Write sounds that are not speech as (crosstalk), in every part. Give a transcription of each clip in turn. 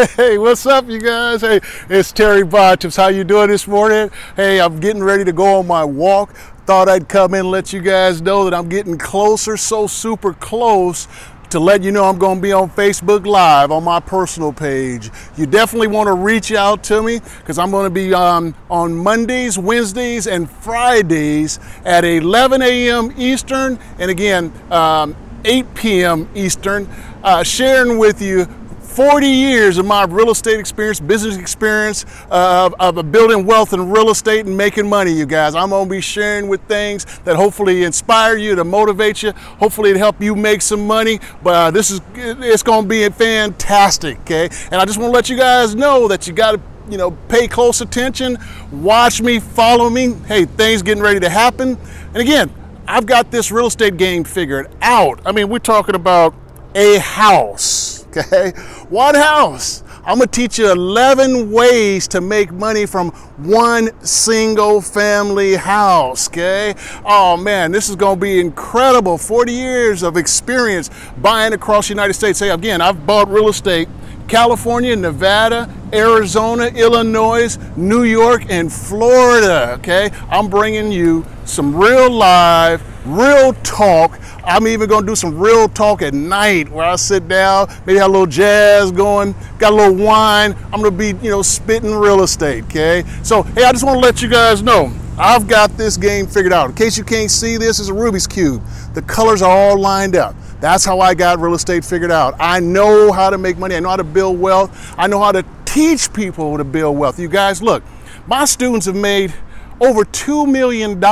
Hey, what's up, you guys? Hey, it's Terry Bontemps. How you doing this morning? Hey, I'm getting ready to go on my walk. Thought I'd come in and let you guys know that I'm getting closer, so super close to let you know I'm going to be on Facebook Live on my personal page. You definitely want to reach out to me because I'm going to be um, on Mondays, Wednesdays, and Fridays at 11 a.m. Eastern, and again, um, 8 p.m. Eastern, uh, sharing with you 40 years of my real estate experience, business experience uh, of, of building wealth in real estate and making money, you guys. I'm going to be sharing with things that hopefully inspire you, to motivate you, hopefully to help you make some money. But uh, this is, it's going to be fantastic, okay? And I just want to let you guys know that you got to you know, pay close attention, watch me, follow me. Hey, things getting ready to happen. And again, I've got this real estate game figured out. I mean, we're talking about a house, okay? One house. I'm gonna teach you 11 ways to make money from one single family house, okay? Oh man, this is gonna be incredible. 40 years of experience buying across the United States. Hey, again, I've bought real estate California, Nevada, Arizona, Illinois, New York, and Florida. Okay, I'm bringing you some real live, real talk. I'm even gonna do some real talk at night where I sit down, maybe have a little jazz going, got a little wine. I'm gonna be, you know, spitting real estate. Okay, so hey, I just want to let you guys know I've got this game figured out. In case you can't see this, is a Rubik's Cube. The colors are all lined up. That's how I got real estate figured out. I know how to make money. I know how to build wealth. I know how to teach people to build wealth. You guys, look, my students have made over $2 million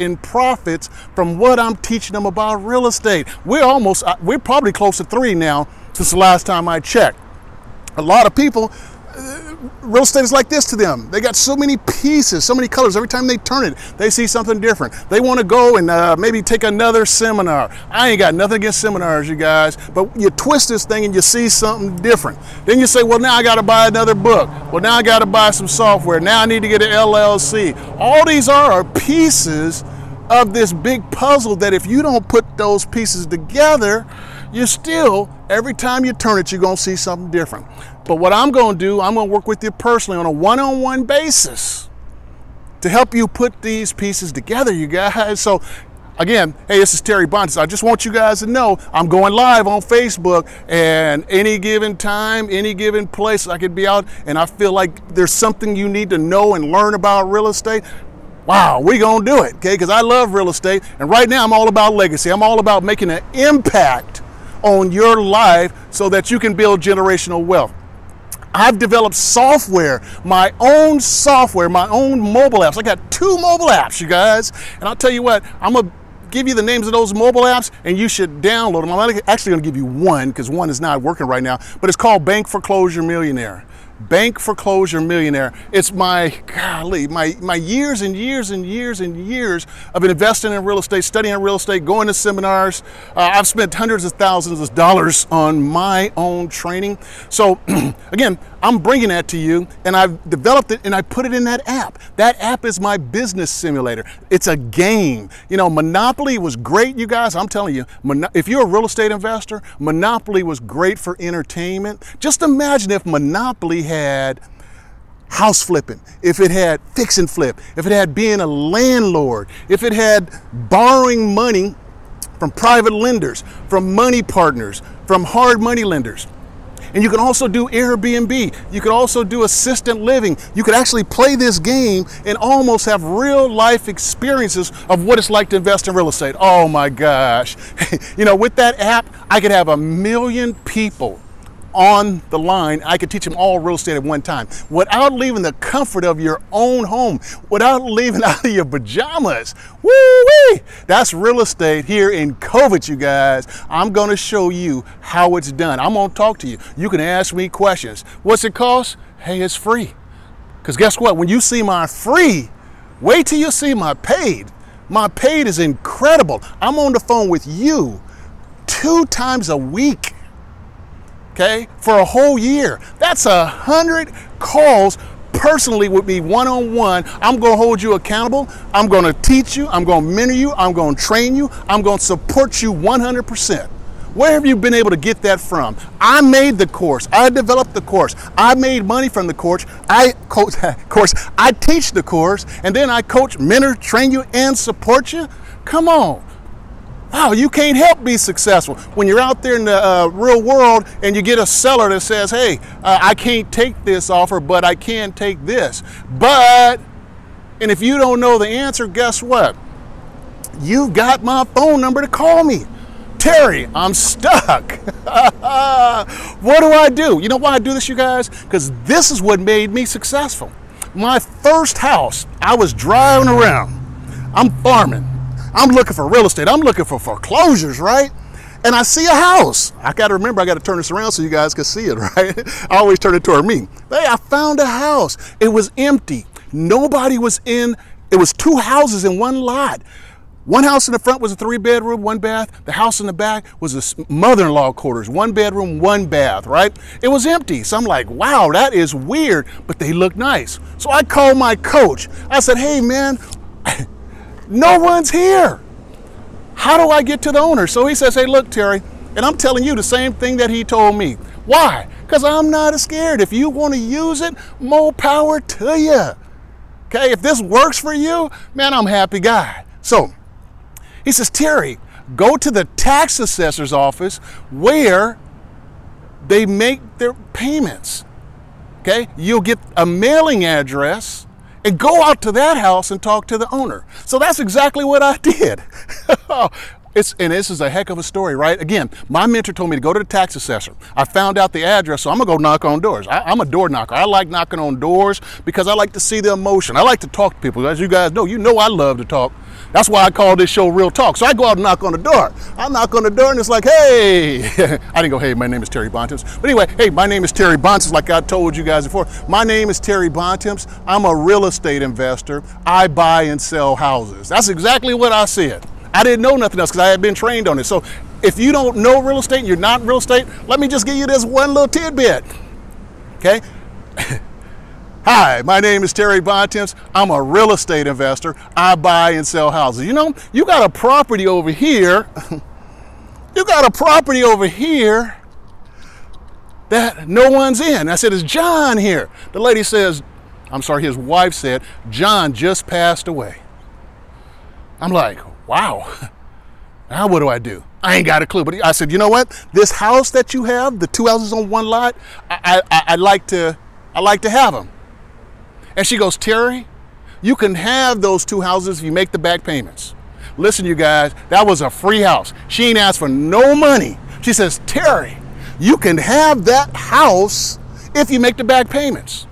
in profits from what I'm teaching them about real estate. We're almost, uh, we're probably close to three now since the last time I checked. A lot of people real estate is like this to them. They got so many pieces, so many colors. Every time they turn it, they see something different. They want to go and uh, maybe take another seminar. I ain't got nothing against seminars, you guys, but you twist this thing and you see something different. Then you say, well, now I got to buy another book. Well, now I got to buy some software. Now I need to get an LLC. All these are, are pieces of this big puzzle that if you don't put those pieces together, you still, every time you turn it, you're going to see something different. But what I'm going to do, I'm going to work with you personally on a one on one basis to help you put these pieces together, you guys. So, again, hey, this is Terry Bontemps. I just want you guys to know I'm going live on Facebook, and any given time, any given place, I could be out, and I feel like there's something you need to know and learn about real estate wow, we gonna do it, okay? Because I love real estate, and right now I'm all about legacy. I'm all about making an impact on your life so that you can build generational wealth. I've developed software, my own software, my own mobile apps. I got two mobile apps, you guys. And I'll tell you what, I'm gonna give you the names of those mobile apps and you should download them. I'm actually gonna give you one because one is not working right now, but it's called Bank Foreclosure Millionaire. Bank Foreclosure Millionaire. It's my, golly, my, my years and years and years and years of investing in real estate, studying real estate, going to seminars. Uh, I've spent hundreds of thousands of dollars on my own training. So, (clears throat) again, I'm bringing that to you and I've developed it and I put it in that app. That app is my business simulator. It's a game. You know, Monopoly was great, you guys. I'm telling you, if you're a real estate investor, Monopoly was great for entertainment. Just imagine if Monopoly had house flipping, if it had fix and flip, if it had being a landlord, if it had borrowing money from private lenders, from money partners, from hard money lenders. And you can also do Airbnb. You could also do assistant living. You could actually play this game and almost have real life experiences of what it's like to invest in real estate. Oh my gosh. (laughs) you know, with that app, I could have a million people on the line. I could teach them all real estate at one time without leaving the comfort of your own home, without leaving (laughs) out of your pajamas. Woo-wee! That's real estate here in COVID, you guys. I'm to show you how it's done. I'm to talk to you. You can ask me questions. What's it cost? Hey, it's free. Because guess what? When you see my free, wait till you see my paid. My paid is incredible. I'm on the phone with you two times a week okay, for a whole year. That's a hundred calls personally with me one on one. I'm to hold you accountable. I'm to teach you. I'm to mentor you. I'm to train you. I'm to support you 100%. Where have you been able to get that from? I made the course. I developed the course. I made money from the course. I coach (laughs) course. I teach the course, and then I coach, mentor, train you, and support you. Come on. Wow, you can't help be successful. When you're out there in the uh, real world and you get a seller that says, hey, uh, I can't take this offer, but I can take this. But, and if you don't know the answer, guess what? You've got my phone number to call me. Terry, I'm stuck. (laughs) what do I do? You know why I do this, you guys? Because this is what made me successful. My first house, I was driving around. I'm farming. I'm looking for real estate. I'm looking for foreclosures, right? And I see a house. I got to remember, I got to turn this around so you guys can see it, (laughs) right? I always turn it toward me. Hey, I found a house. It was empty. Nobody was in. It was two houses in one lot. One house in the front was a three bedroom, one bath. The house in the back was a mother in law quarters, one bedroom, one bath, right? It was empty. So I'm like, wow, that is weird, but they look nice. So I called my coach. I said, hey, man, no one's here. How do I get to the owner? So he says, hey, look, Terry, and I'm telling you the same thing that he told me. Why? Because I'm not as scared. If you want to use it, more power to you. Okay, if this works for you, man, I'm happy guy. So he says, Terry, go to the tax assessor's office where they make their payments. Okay, you'll get a mailing address and go out to that house and talk to the owner. So that's exactly what I did. (laughs) Oh, It's, and this is a heck of a story, right? Again, my mentor told me to go to the tax assessor. I found out the address, so I'm gonna go knock on doors. I, am a door knocker. I like knocking on doors because I like to see the emotion. I like to talk to people. As you guys know, you know I love to talk. That's why I call this show Real Talk. So I go out and knock on the door. I knock on the door and it's like, hey, (laughs) I didn't go, hey, my name is Terry Bontemps. But anyway, hey, my name is Terry Bontemps, like I told you guys before. My name is Terry Bontemps. I'm a real estate investor. I buy and sell houses. That's exactly what I said. I didn't know nothing else because I had been trained on it. So if you don't know real estate, and you're not real estate, let me just give you this one little tidbit. Okay? (laughs) Hi, my name is Terry Bontemps. I'm a real estate investor. I buy and sell houses. You know, you got a property over here. (laughs) you got a property over here that no one's in. I said, Is John here? The lady says, I'm sorry, his wife said, John just passed away. I'm like, wow. (laughs) Now what do I do? I ain't got a clue. But I said, you know what? This house that you have, the two houses on one lot, I, I, I like to, I like to have them. And she goes, Terry, you can have those two houses if you make the back payments. Listen, you guys, that was a free house. She ain't asked for no money. She says, Terry, you can have that house if you make the back payments.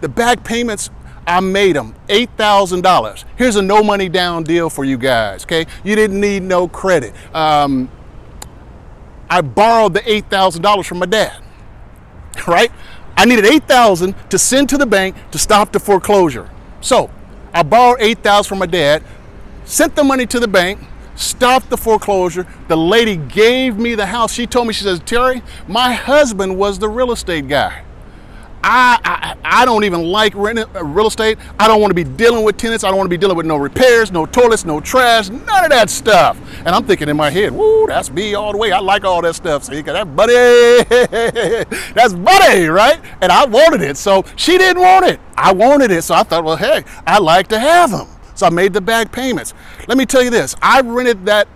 The back payments, I made them $8,000. Here's a no money down deal for you guys, okay? You didn't need no credit. Um, I borrowed the $8,000 from my dad, (laughs) right? I needed 8,000 to send to the bank to stop the foreclosure. So I borrowed 8,000 from my dad, sent the money to the bank, stopped the foreclosure. The lady gave me the house. She told me, she says, Terry, my husband was the real estate guy. I, I, I don't even like renting uh, real estate. I don't want to be dealing with tenants. I don't want to be dealing with no repairs, no toilets, no trash, none of that stuff. And I'm thinking in my head, woo, that's me all the way. I like all that stuff. See, cause that buddy, (laughs) that's buddy, right? And I wanted it. So she didn't want it. I wanted it. So I thought, well, hey, I like to have them. So I made the back payments. Let me tell you this. I rented that.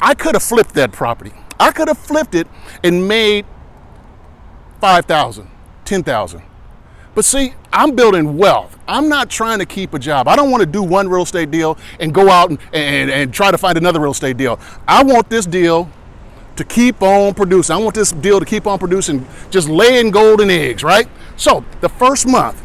I could have flipped that property. I could have flipped it and made 5,000 10,000. But see, I'm building wealth. I'm not trying to keep a job. I don't want to do one real estate deal and go out and, and, and try to find another real estate deal. I want this deal to keep on producing. I want this deal to keep on producing, just laying golden eggs, right? So the first month,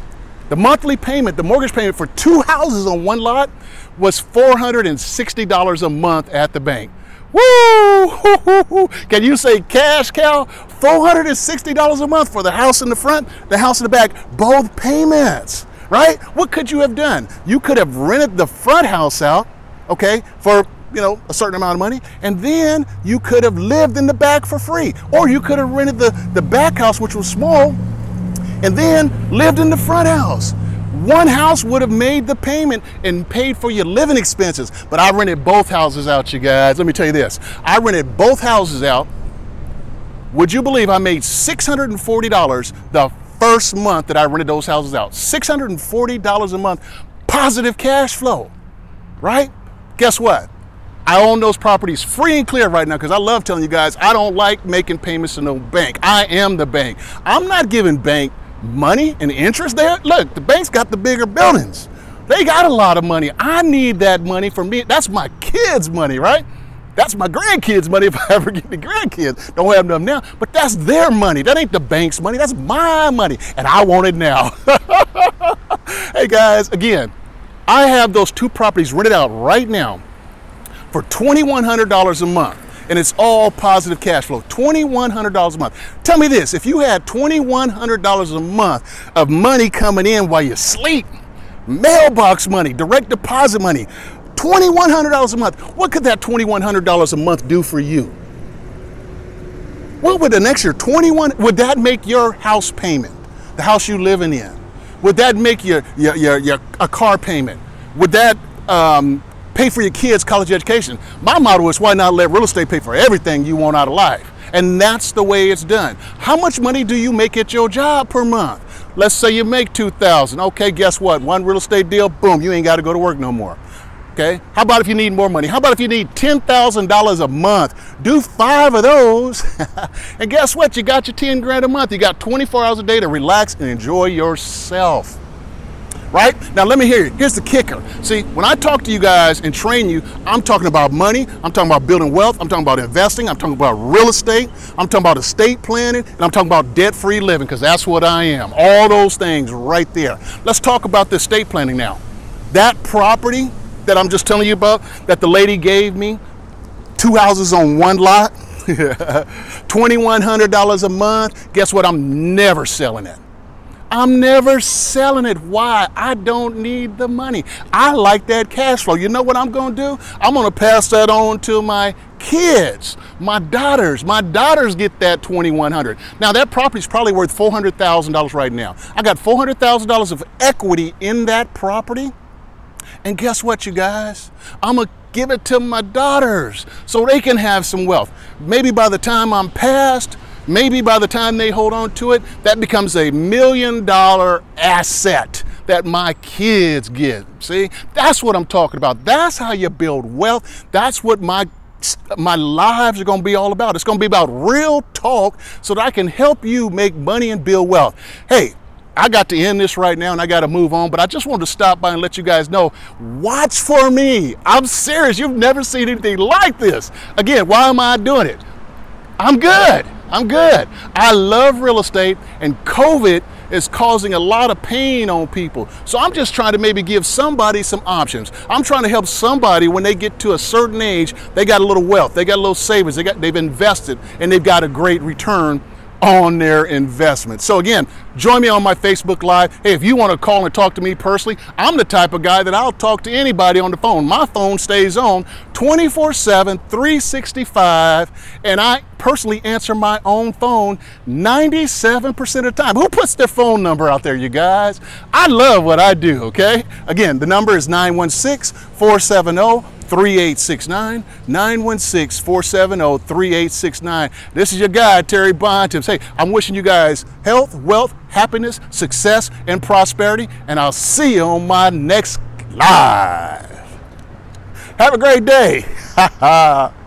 the monthly payment, the mortgage payment for two (laughs) houses on one lot was $460 a month at the bank. Woo! (laughs) Can you say cash cow? $460 a month for the house in the front, the house in the back, both payments, right? What could you have done? You could have rented the front house out, okay, for you know a certain amount of money, and then you could have lived in the back for free, or you could have rented the the back house, which was small, and then lived in the front house. One house would have made the payment and paid for your living expenses, but I rented both houses out, you guys. Let me tell you this I rented both houses out Would you believe I made $640 the first month that I rented those houses out? $640 a month positive cash flow, right? Guess what? I own those properties free and clear right now because I love telling you guys I don't like making payments to no bank. I am the bank. I'm not giving bank money and interest there. Look, the bank's got the bigger buildings. They got a lot of money. I need that money for me. That's my kids' money, right? That's my grandkids' money (laughs) if I ever get the grandkids. Don't have them now, but that's their money. That ain't the bank's money. That's my money, and I want it now. (laughs) hey guys, again, I have those two properties rented out right now for $2,100 a month. And it's all positive cash flow, $2,100 a month. Tell me this, if you had $2,100 a month of money coming in while you sleep, mailbox money, direct deposit money, $2,100 a month. What could that $2,100 a month do for you? What would the next year, 21, would that make your house payment, the house you're living in? Would that make your, your, your, your a car payment? Would that um, pay for your kids' college education? My motto is why not let real estate pay for everything you want out of life? And that's the way it's done. How much money do you make at your job per month? Let's say you make 2000. Okay, guess what? One real estate deal, boom, you ain't got to go to work no more. Okay? How about if you need more money? How about if you need $10,000 a month? Do five of those. (laughs) and guess what? You got your 10 grand a month. You got 24 hours a day to relax and enjoy yourself. Right? Now, let me hear you. Here's the kicker. See, when I talk to you guys and train you, I'm talking about money. I'm talking about building wealth. I'm talking about investing. I'm talking about real estate. I'm talking about estate planning. And I'm talking about debt free living because that's what I am. All those things right there. Let's talk about the estate planning now. That property that I'm just telling you about that the lady gave me, two houses on one lot, (laughs) $2,100 a month. Guess what? I'm never selling it. I'm never selling it. Why? I don't need the money. I like that cash flow. You know what I'm going to do? I'm going to pass that on to my kids, my daughters. My daughters get that 2100. Now that property is probably worth $400,000 right now. I got $400,000 of equity in that property. And guess what, you guys? I'm going to give it to my daughters so they can have some wealth. Maybe by the time I'm passed, maybe by the time they hold on to it, that becomes a million dollar asset that my kids get. See, that's what I'm talking about. That's how you build wealth. That's what my my lives are going to be all about. It's going to be about real talk so that I can help you make money and build wealth. Hey, I got to end this right now and I got to move on, but I just wanted to stop by and let you guys know watch for me. I'm serious. You've never seen anything like this. Again, why am I doing it? I'm good. I'm good. I love real estate, and COVID is causing a lot of pain on people. So I'm just trying to maybe give somebody some options. I'm trying to help somebody when they get to a certain age, they got a little wealth, they got a little savings, they got they've invested and they've got a great return on their investment. So again, join me on my Facebook Live. Hey, if you want to call and talk to me personally, I'm the type of guy that I'll talk to anybody on the phone. My phone stays on 24/7, 365, and I personally answer my own phone 97% of the time. Who puts their phone number out there, you guys? I love what I do, okay? Again, the number is 916 470 3869 916 470 3869. This is your guy, Terry Bontemps. Hey, I'm wishing you guys health, wealth, happiness, success, and prosperity, and I'll see you on my next live. Have a great day. (laughs)